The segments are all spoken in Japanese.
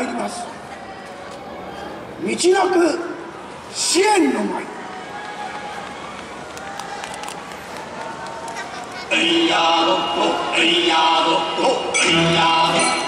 参ります。道なく支援の舞えいやどっこえいやどっこえいやどっこ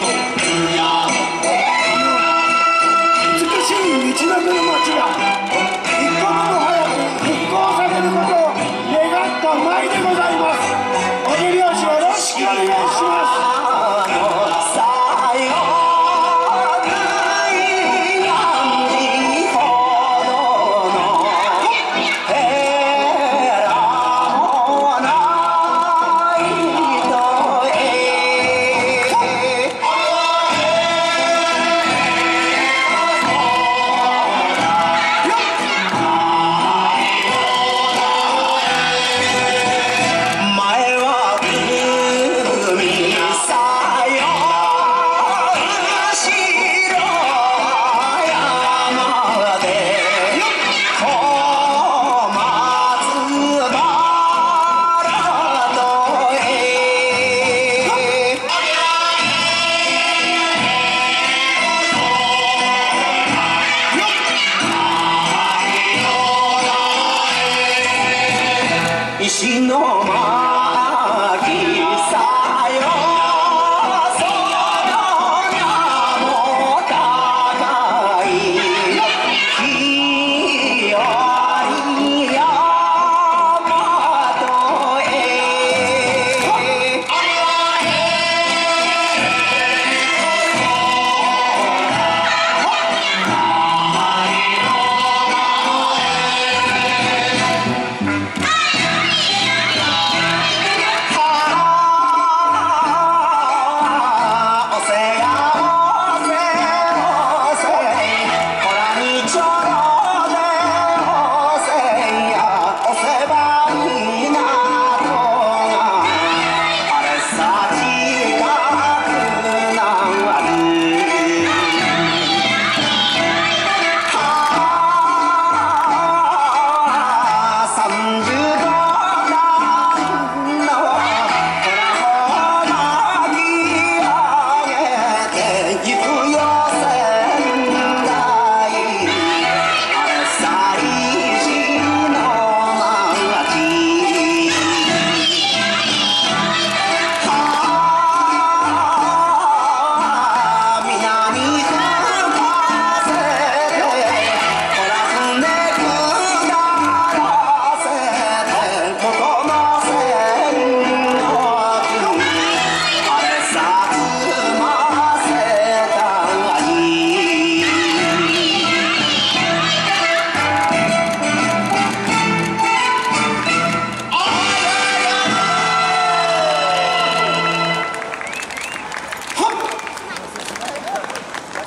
石の巻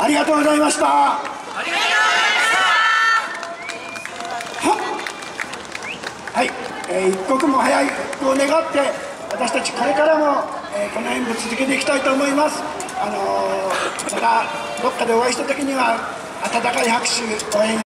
ありがとうございました。ははい、えー一刻も早い復興を願って私たちこれからも、えーこの演舞続けていきたいと思います。あのーまたどっかでお会いした時には温かい拍手応援